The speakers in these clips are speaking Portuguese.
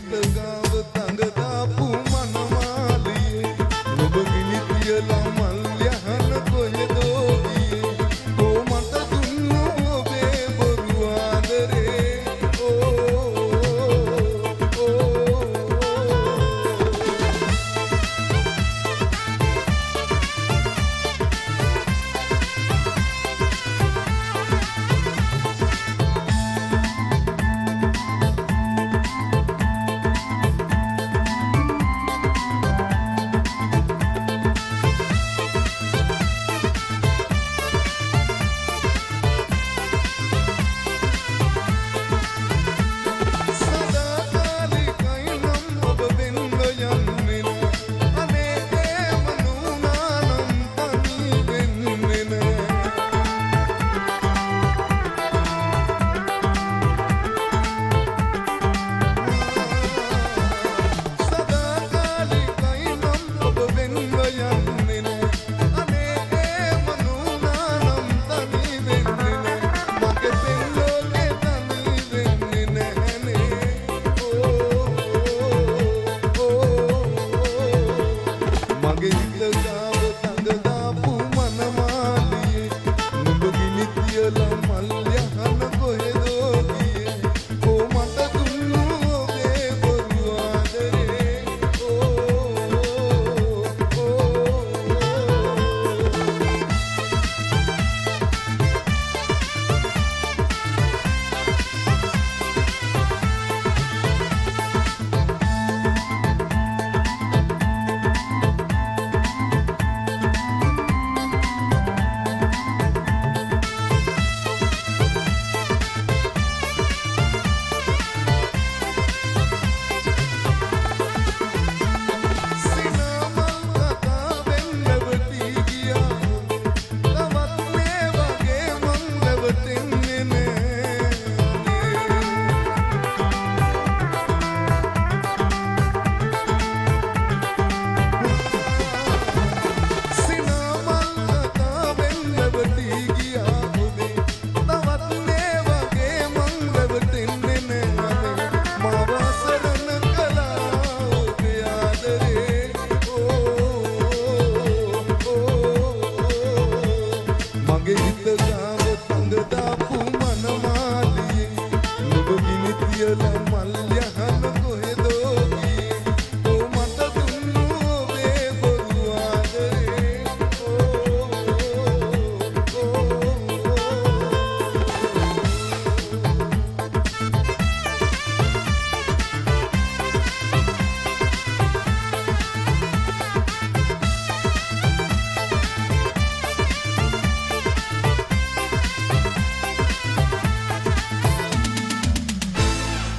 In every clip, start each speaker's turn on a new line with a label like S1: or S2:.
S1: tanga tanga again.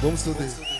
S1: Vamos, Sudê.